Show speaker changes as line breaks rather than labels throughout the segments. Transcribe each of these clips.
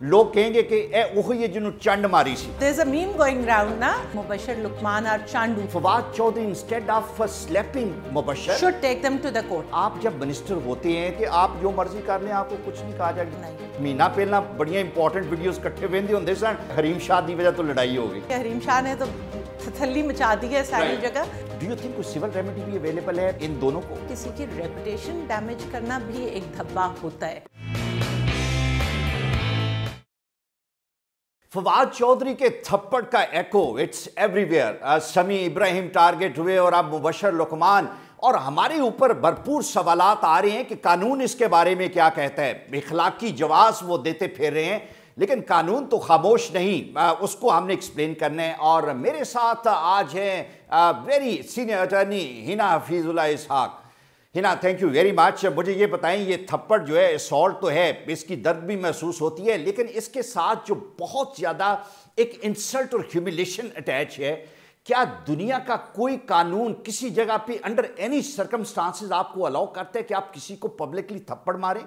لوگ کہیں گے کہ اے اوہی جنہوں چنڈ ماری سی۔
There's a meme going round نا مبشر لکمان اور Chandu
Fawad چودی instead of slapping Mubashir
should take them to the court.
آپ جب منسٹر ہوتے ہیں کہ آپ جو مرضی کر لیں آپ کو کچھ نہیں کہا جائے۔ مینہ پہلنا بڑی امپورٹنٹ ویڈیوز کٹھے ہوندے ہوندے سن حریم شاہ دی وجہ تو لڑائی ہوگی
حریم شاہ نے تو تھلی مچا دی ہے ساری جگہ۔
Do you think کوئی civil remedy بھی available ہے ان دونوں کو؟
کسی کی reputation damage کرنا بھی ایک دھبا ہوتا ہے۔
فواد چودری کے تھپڑ کا echo it's everywhere Sami Ibrahim target ہوئے اور اب مبشر لکمان اور ہمارے اوپر بھرپور سوالات آ رہے ہیں کہ قانون اس کے بارے میں کیا کہتا ہے؟ اخلاقی جواز وہ دیتے پھر رہے ہیں، لیکن قانون تو خاموش نہیں. اس کو ہم نے ایکسپلین کرنا ہے. اور میرے ساتھ آج ہیں ویری سینئر اٹرنی ہینا حفیظ اللہ اسحاق. ہنا تھینک یو ویری مچ مجھے یہ بتائیں یہ تھپڑ جو ہے اسالٹ تو ہے اس کی درد بھی محسوس ہوتی ہے لیکن اس کے ساتھ جو بہت زیادہ ایک انسلٹ اور ہیوملیشن اٹیچ ہے کیا دنیا کا کوئی قانون کسی جگہ پہ انڈر اینی سرکمسٹانسز آپ کو الاؤ کرتا ہے کہ آپ کسی کو پبلکلی تھپڑ ماریں؟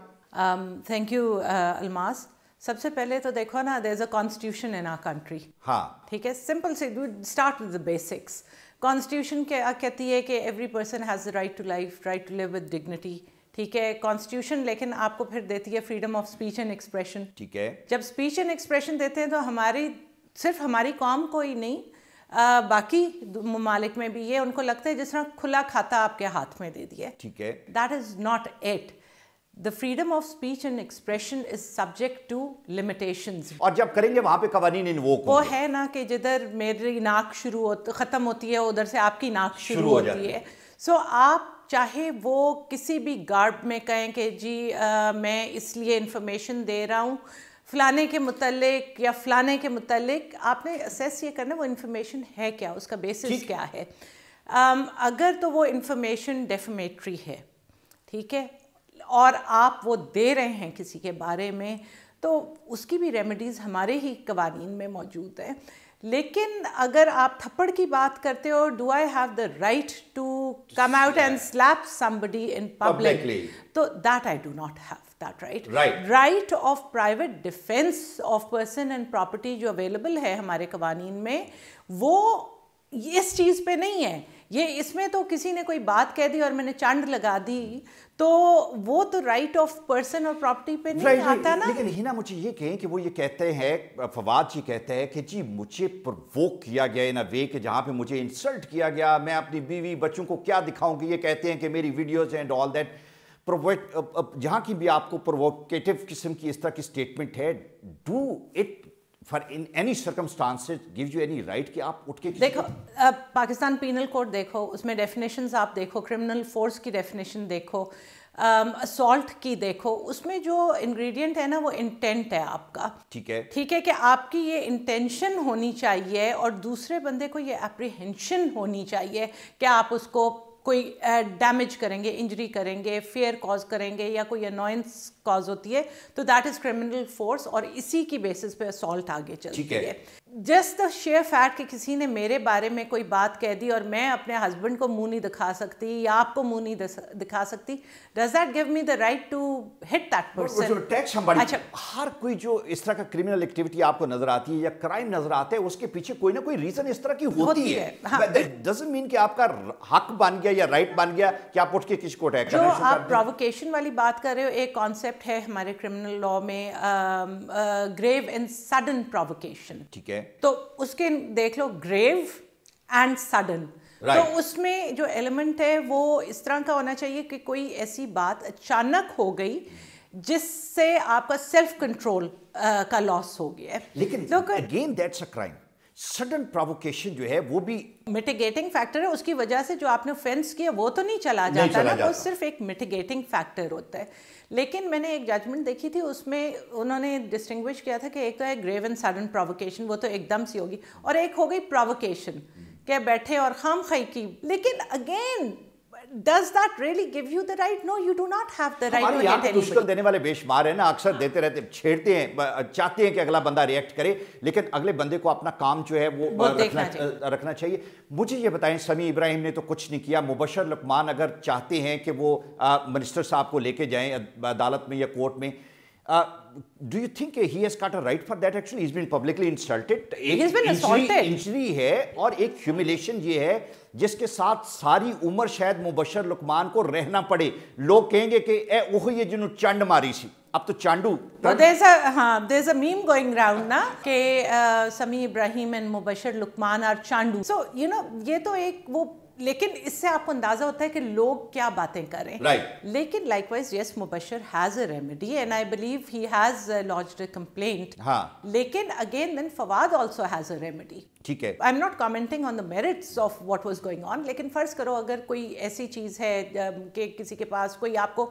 تھینک یو الماس سب سے پہلے تو دیکھو نا there is a constitution in our country
ہاں۔
ٹھیک ہے؟ سمپل سے start with the basics constitution کیا کہتی ہے کہ every person has right to life right to live with dignity ٹھیک ہے کانسٹیٹیوشن لیکن آپ کو پھر دیتی ہے freedom of speech and expression
ٹھیک ہے
جب اسپیچ اینڈ ایکسپریشن دیتے ہیں تو ہماری صرف ہماری قوم کو ہی نہیں باقی ممالک میں بھی یہ ان کو لگتا ہے جس طرح کھلا کھاتا آپ کے ہاتھ میں دے دیا
ٹھیک ہے
that is not at the freedom of speech and expression is subject to limitations
اور جب کریں گے وہاں پہ قوانین انووک وہ
ہے نا کہ جدھر میری ناک شروع ہوتی ختم ہوتی ہے ادھر سے آپ کی ناک شروع ہوتی ہے۔ سو آپ چاہے وہ کسی بھی گارڈ میں کہیں کہ جی میں اس لیے انفارمیشن دے رہا ہوں فلانے کے متعلق یا فلانے کے متعلق آپ نے اسیس یہ کرنا وہ انفارمیشن ہے کیا اس کا بیسس کیا ہے۔ اگر تو وہ انفارمیشن ڈیفیمیٹری ہے۔ ٹھیک ہے؟ اور آپ وہ دے رہے ہیں کسی کے بارے میں تو اس کی بھی ریمیڈیز ہمارے ہی قوانین میں موجود ہیں۔ لیکن اگر آپ تھپڑ کی بات کرتے ہو do I have the right to come out and slap somebody in public تو that I do not have that right right of private defence of person and property جو اویلیبل ہے ہمارے قوانین میں وہ اس چیز پہ نہیں ہے۔ یہ اس میں تو کسی نے کوئی بات کہہ دی اور میں نے چانڈ لگا دی تو وہ تو رائٹ آف پرسن اور پراپرٹی پہ نہیں آتا نا؟ لیکن
ہینا مجھے یہ کہیں کہ وہ یہ کہتے ہیں فواد جی کہتے ہیں کہ جی مجھے پرووک کیا گیا ان وے کہ جہاں پہ مجھے انسلٹ کیا گیا میں اپنی بیوی بچوں کو کیا دکھاؤں گی یہ کہتے ہیں کہ میری ویڈیوز اینڈ آل دیٹ جہاں کی بھی آپ کو پرووکیٹو قسم کی اس طرح کی سٹیٹمنٹ ہے do it for any circumstance give you any right کہ آپ اٹھ کے دیکھو
پاکستان پینل کوڈ دیکھو اس میں ڈیفینیشنز آپ دیکھو کرمنل فورس کی ڈیفینیشن دیکھو اسالٹ کی دیکھو اس میں جو انگریڈینٹ ہے نا وہ انٹینٹ ہے آپ کا
ٹھیک ہے
ٹھیک ہے کہ آپ کی یہ انٹینشن ہونی چاہیے اور دوسرے بندے کو یہ اپریہنشن ہونی چاہیے کہ آپ اس کو کوئی ڈیمیج کریں گے انجری کریں گے فیئر کاز کریں گے یا کوئی انوائنس کاز ہوتی ہے تو دیٹ از کرمنل فورس اور اسی کی بیسس پہ اسالٹ آگے چلتی ہے۔ جس دا شیئر فیٹ کہ کسی نے میرے بارے میں کوئی بات کہہ دی اور میں اپنے ہسبینڈ کو منہ نہیں دکھا سکتی یا آپ کو منہ نہیں دکھا سکتی does that give me the right to hit that person
اچھا۔ ہر کوئی جو اس طرح کا کرمینل ایکٹیویٹی آپ کو نظر آتی ہے یا کرائم نظر آتے ہیں اس کے پیچھے کوئی نہ کوئی ریزن اس طرح کی ہوتی ہے۔ ڈزنٹ مین ہاں۔ کہ آپ کا حق بن گیا یا رائٹ بن گیا کہ آپ اٹھ کے کسی کو اٹیک ہیں۔ جو آپ
پرووکیشن والی بات کر رہے ہو ایک کانسیپٹ ہے ہمارے کرمینل لا میں گریو اینڈ سڈن پرووکیشن
ٹھیک ہے۔
تو اس کے دیکھ لو گریو اینڈ سڈن
تو
اس میں جو ایلیمنٹ ہے وہ اس طرح کا ہونا چاہیے کہ کوئی ایسی بات اچانک ہو گئی جس سے آپ کا سیلف کنٹرول کا لاس ہو گیا
لیکن again that's a crime sudden provocation جو ہے وہ بھی
میٹیگیٹنگ فیکٹر ہے اس کی وجہ سے جو آپ نے فینس کیا وہ تو نہیں چلا جاتا نا وہ صرف ایک میٹیگیٹنگ فیکٹر ہوتا ہے۔ لیکن میں نے ایک ججمنٹ دیکھی تھی اس میں انہوں نے ڈسٹنگوش کیا تھا کہ ایک تو ہے گریو اینڈ سڈن پرووکیشن وہ تو ایک دم سی ہوگی اور ایک ہو گئی پرووکیشن کہ بیٹھے اور خام خائی کی۔ لیکن again does that really give you the right no you do not have the right ہمارے یہاں مشکل
دینے والے بے شمار ہیں نا اکثر دیتے رہتے ہیں چھیڑتے ہیں چاہتے ہیں کہ اگلا بندہ ریئیکٹ کرے لیکن اگلے بندے کو اپنا کام جو ہے وہ رکھنا چاہیے۔ مجھے یہ بتائیں سمی ابراہیم نے تو کچھ نہیں کیا۔ مبشر لقمان اگر چاہتے ہیں کہ وہ منسٹر صاحب کو لے کے جائیں عدالت میں یا کورٹ میں Uh, do you think uh, he has got a right for that action? He's been publicly insulted. Been assaulted. Injury ہے اور ایک ہیوملیشن یہ ہے جس کے ساتھ ساری عمر شاید مبشر لقمان کو رہنا پڑے لوگ کہیں گے کہ اے اوہ یہ جنہوں چانڈ ماری سی اب تو چانڈو there's
a, ہاں there's a meme going نا کہ سمی ابراہیم and Mubashir Luqman are چانڈو so you know یہ تو ایک وہ لیکن اس سے آپ کو اندازہ ہوتا ہے کہ لوگ کیا باتیں کریں۔ لیکن likewise yes Mubashir has a remedy and I believe he has launch a complaint لیکن again then Fawad also has a remedy
ٹھیک ہے۔
I am not commenting on the merits of what was going on لیکن فرض کرو اگر کوئی ایسی چیز ہے کہ کسی کے پاس کوئی آپ کو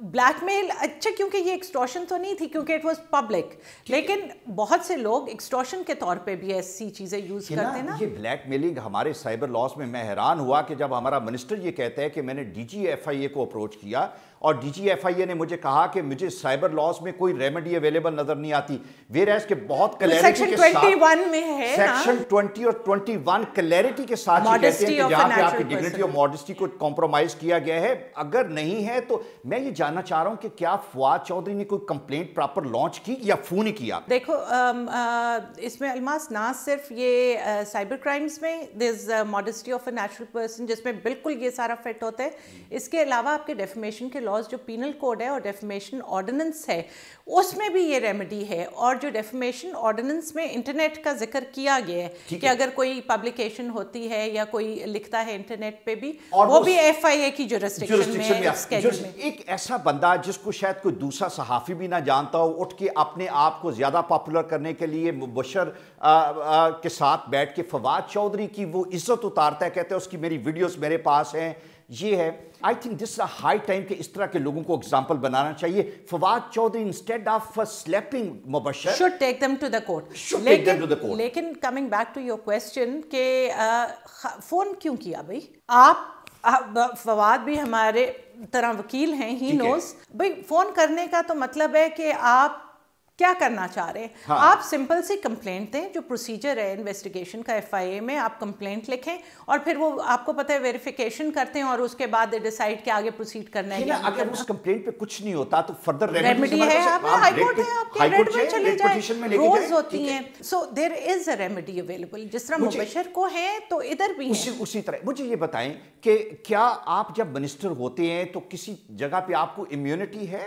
بلیک میل اچھا کیونکہ یہ ایکسٹروشن تو نہیں تھی کیونکہ اٹ واز پبلک لیکن بہت سے لوگ ایکسٹروشن کے طور پہ بھی ایسی چیزیں یوز کرتے ہیں
یہ بلیک میلنگ ہمارے سائبر لاس میں میں حیران ہوا کہ جب ہمارا منسٹر یہ کہتا ہے کہ میں نے ڈی جی ایف آئی اے کو اپروچ کیا اور ڈی جی ایف آئی اے نے مجھے کہا کہ مجھے سائبر لاؤز میں کوئی ریمیڈی اویلیبل نظر نہیں آتی۔ ویر ایس کے بہت کلیریٹی کے ساتھ
سیکشن
20 اور ٹوئنٹی ون کلیریٹی کے ساتھ یہ کہتے ہیں کہ جہاں پہ آپ کی ڈگنیٹی اور موڈسٹی کو کمپرومائز کیا گیا ہے۔ اگر نہیں ہے تو میں یہ جاننا چاہ رہا ہوں کہ کیا فواد چودری نے کوئی کمپلینٹ پراپر لانچ کی یا فون کیا؟
دیکھو اس میں الماس نہ صرف یہ سائبر کرائمز میں these modesty of a natural person جس میں بالکل یہ سارا فٹ ہوتا ہے۔ اس کے علاوہ آپ کے ڈیفیمیشن کے لاز جو پینل کوڈ ہے اور ڈیفیمیشن آرڈیننس ہے اس میں بھی یہ ریمیڈی ہے اور جو ڈیفیمیشن آرڈیننس میں انٹرنیٹ کا ذکر کیا گیا ہے کہ اگر کوئی پبلیکیشن ہوتی ہے یا کوئی لکھتا ہے انٹرنیٹ پہ بھی وہ بھی ایف آئی اے کی جو ریسٹرکشن میں ہے
ایک ایسا بندہ جس کو شاید کوئی دوسرا صحافی بھی نہ جانتا ہو اٹھ کے اپنے آپ کو زیادہ پاپولر کرنے کے لیے مبشر کے ساتھ بیٹھ کے فواد چودری کی وہ عزت اتارتا ہے کہتے ہیں اس کی میری ویڈیوز میرے پاس ہیں یہ ہے I think this high time کہ اس طرح کے لوگوں کو اگزامپل بنانا چاہیے۔ Fawad Chaudhry instead of slapping Mubashir
should take them to the court should take them them the court لیکن coming back to your question کہ uh, فون کیوں کیا بھئی آپ فواد بھی ہمارے طرح وکیل ہیں ہی نوز بھئی فون کرنے کا تو مطلب ہے کہ آپ کیا کرنا چاہ رہے ہیں؟ ہاں۔ آپ سمپل سی کمپلینٹ دیں جو پروسیجر ہے انویسٹیگیشن کا ایف آئی اے میں آپ کمپلینٹ لکھیں اور پھر وہ آپ کو پتہ ہے ویریفیکیشن کرتے ہیں اور اس کے بعد ڈیسائیڈ کہ آگے پروسیڈ کرنا ہے اگر اس
کمپلینٹ پہ کچھ نہیں ہوتا تو فردر ریمیڈی ہے آپ ہائی کورٹ ہے آپ کے ریڈ میں چلے جائے روز ہوتی ہیں۔
سو دیر از اے ریمیڈی اویلیبل جس طرح مبشر کو ہے تو ادھر بھی ہے
اسی طرح۔ مجھے یہ بتائیں کہ کیا آپ جب منسٹر ہوتے ہیں تو کسی جگہ پہ آپ کو امیونٹی ہے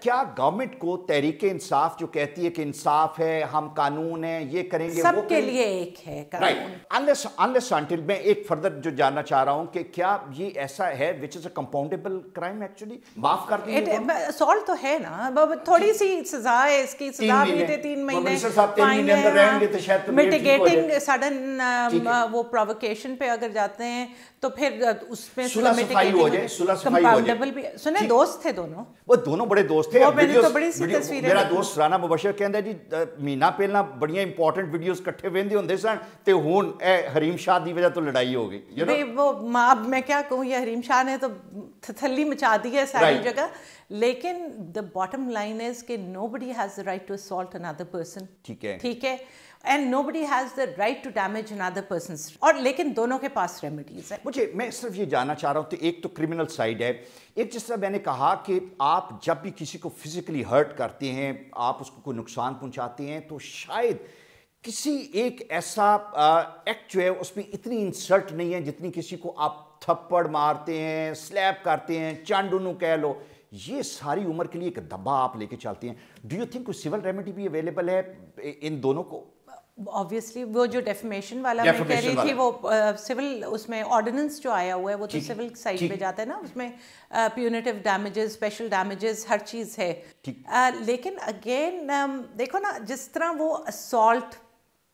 کیا گورنمنٹ کو تحریک انصاف جو کہتی ہے کہ انصاف ہے ہم قانون ہیں یہ کریں گے سب کے لیے
ایک ہے قانون۔
میں ایک فردر جو جاننا چاہ رہا ہوں کہ کیا یہ ایسا ہے which is a compoundable crime actually معاف کر دیں
سال تو ہے نا تھوڑی سی سزا ہے اس کی سزا بھی تھے تین مہینے
میٹیگیٹنگ
سڈن ہاں۔ um, وہ پروکیشن پہ اگر جاتے ہیں تو پھر اس میں سلح صفائی ہو جائے سلح صفائی ہو جائے۔ سنیں جی۔ دوست تھے دونوں۔
وہ دونوں بڑے دوست دوست تھے میرا دوست رانا مبشر کہندا جی مینا پہلنا بڑی امپورٹنٹ ویڈیوز کٹھے ویندے ہوندے سن تے ہن اے حریم شاہ دی وجہ تو لڑائی ہو گئی یو نو
وہ اب میں کیا کہوں یہ حریم شاہ نے تو تھلی مچا دی ہے ساری جگہ۔ لیکن دا باٹم لائن از کہ nobody has the right to assault another person
ٹھیک ہے۔
ٹھیک ہے؟ And nobody has the right to damage another persons اور لیکن دونوں کے پاس ریمیڈیز ہیں۔
مجھے میں صرف یہ جاننا چاہ رہا ہوں کہ ایک تو کرمنل سائڈ ہے۔ ایک جس طرح میں نے کہا کہ آپ جب بھی کسی کو فزیکلی ہرٹ کرتے ہیں، آپ اس کو کوئی نقصان پہنچاتے ہیں، تو شاید کسی ایک ایسا ایکٹ جو ہے، اس میں اتنی انسلٹ نہیں ہے جتنی کسی کو آپ تھپڑ مارتے ہیں سلیپ کرتے ہیں چانڈونو کہہ لو۔ یہ ساری عمر کے لیے ایک دبا آپ لے کے چلتے ہیں۔ ڈو یو تھنک کوئی سول ریمیڈی بھی اویلیبل ہے؟ ان دونوں کو
آبویسلی وہ جو ڈیفیمیشن والا میں کہہ رہی تھی وہ سول اس میں آرڈیننس جو آیا ہوا ہے وہ تو سول سائڈ پہ جاتا ہے نا اس میں پیونیٹیو ڈیمیجز اسپیشل ڈیمیجز ہر چیز ہے۔ لیکن اگین دیکھو نا جس طرح وہ اسالٹ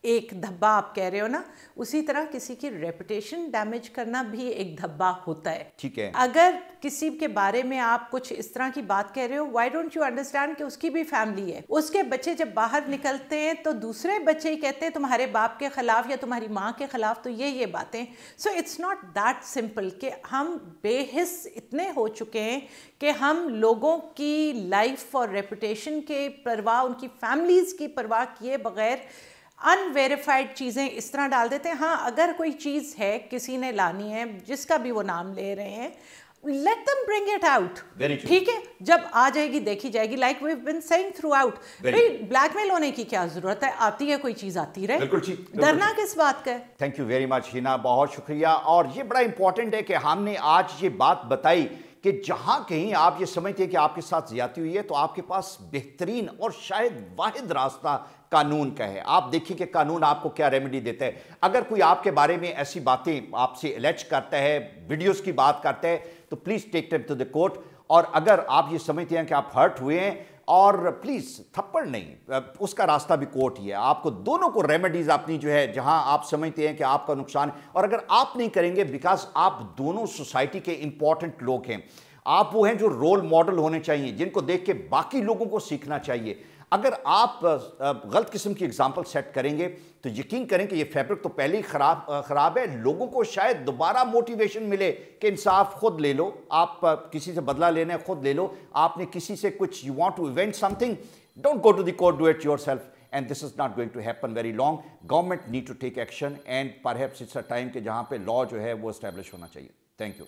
ایک دھبا آپ کہہ رہے ہو نا اسی طرح کسی کی ریپٹیشن ڈیمیج کرنا بھی ایک دھبا ہوتا ہے۔
ٹھیک ہے۔
اگر کسی کے بارے میں آپ کچھ اس طرح کی بات کہہ رہے ہو وائی ڈونٹ یو انڈرسٹینڈ کہ اس کی بھی فیملی ہے۔ اس کے بچے جب باہر نکلتے ہیں تو دوسرے بچے ہی کہتے ہیں تمہارے باپ کے خلاف یا تمہاری ماں کے خلاف تو یہ یہ باتیں۔ So it's not that simple کہ ہم بے حص اتنے ہو چکے ہیں کہ ہم لوگوں کی لائف اور ریپوٹیشن کے پرواہ ان کی فیملیز کی پرواہ کیے بغیر ان ویریفائڈ چیزیں اس طرح ڈال دیتے ہیں۔ ہاں اگر کوئی چیز ہے کسی نے لانی ہے جس کا بھی وہ نام لے رہے ہیں let them bring it out ٹھیک ہے؟ جب آ جائے گی دیکھی جائے گی like we've been seeing throughout بھائی بلیک میل ہونے کی کیا ضرورت ہے؟ آتی ہے کوئی چیز آتی رہے۔
ڈرنا
کس بات کا ہے؟
تھینک یو ویری مچ ہینا بہت شکریہ۔ اور یہ بڑا امپورٹنٹ ہے کہ ہم نے آج یہ بات بتائی۔ کہ جہاں کہیں آپ یہ سمجھتے ہیں کہ آپ کے ساتھ زیادتی ہوئی ہے تو آپ کے پاس بہترین اور شاید واحد راستہ قانون کا ہے۔ آپ دیکھیں کہ قانون آپ کو کیا ریمیڈی دیتا ہے۔ اگر کوئی آپ کے بارے میں ایسی باتیں آپ سے الیچ کرتا ہے ویڈیوز کی بات کرتا ہے، تو please take them to the court اور اگر آپ یہ سمجھتے ہیں کہ آپ ہرٹ ہوئے ہیں اور پلیز تھپڑ نہیں، اس کا راستہ بھی کورٹ ہی ہے۔ آپ کو دونوں کو ریمیڈیز اپنی جو ہے، جہاں آپ سمجھتے ہیں کہ آپ کا نقصان اور اگر آپ نہیں کریں گے بیکاز آپ دونوں سوسائٹی کے امپورٹنٹ لوگ ہیں۔ آپ وہ ہیں جو رول ماڈل ہونے چاہیے، جن کو دیکھ کے باقی لوگوں کو سیکھنا چاہیے۔ اگر آپ غلط قسم کی اگزامپل سیٹ کریں گے تو یقین کریں کہ یہ فیبرک تو پہلے ہی خراب خراب ہے۔ لوگوں کو شاید دوبارہ موٹیویشن ملے کہ انصاف خود لے لو، آپ کسی سے بدلہ لینا ہے، خود لے لو۔ آپ نے کسی سے کچھ you want to avenge something don't go to the court do it yourself and this is not going to happen very long government need to take action and perhaps it's a time کہ جہاں پہ لا جو ہے وہ establish ہونا چاہیے۔ Thank you